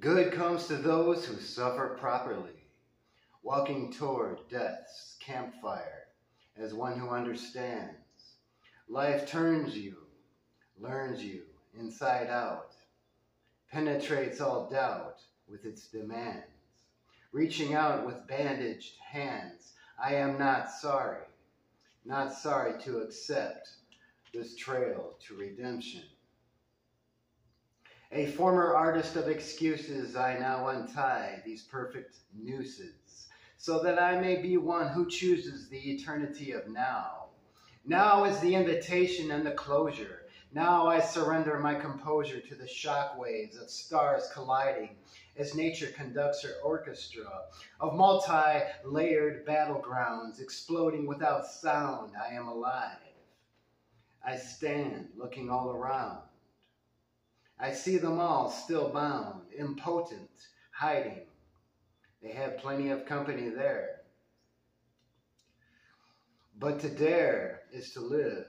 Good comes to those who suffer properly, walking toward death's campfire as one who understands. Life turns you, learns you inside out, penetrates all doubt with its demands. Reaching out with bandaged hands, I am not sorry, not sorry to accept this trail to redemption. A former artist of excuses, I now untie these perfect nooses, so that I may be one who chooses the eternity of now. Now is the invitation and the closure. Now I surrender my composure to the shock waves of stars colliding as nature conducts her orchestra of multi layered battlegrounds exploding without sound. I am alive. I stand looking all around. I see them all still bound, impotent, hiding. They have plenty of company there. But to dare is to live.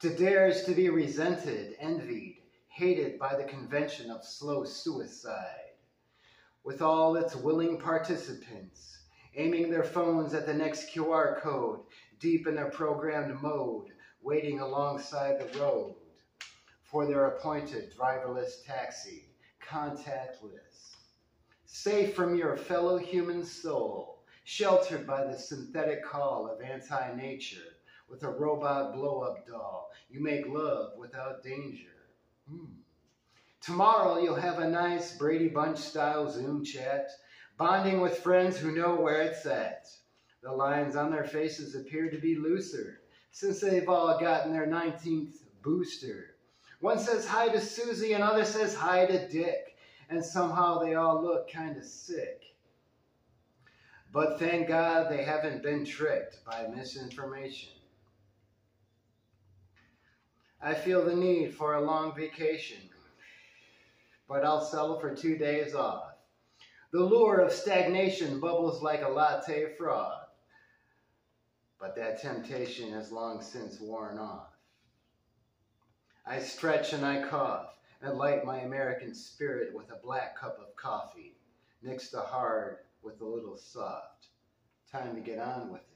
To dare is to be resented, envied, hated by the convention of slow suicide. With all its willing participants, aiming their phones at the next QR code, deep in their programmed mode, waiting alongside the road for their appointed driverless taxi, contactless, safe from your fellow human soul, sheltered by the synthetic call of anti-nature, with a robot blow-up doll, you make love without danger. Hmm. Tomorrow you'll have a nice Brady Bunch style Zoom chat, bonding with friends who know where it's at. The lines on their faces appear to be looser, since they've all gotten their 19th booster. One says hi to Susie, another says hi to Dick, and somehow they all look kind of sick. But thank God they haven't been tricked by misinformation. I feel the need for a long vacation, but I'll settle for two days off. The lure of stagnation bubbles like a latte froth, but that temptation has long since worn off. I stretch and I cough and light my American spirit with a black cup of coffee, mix the hard with a little soft. Time to get on with it.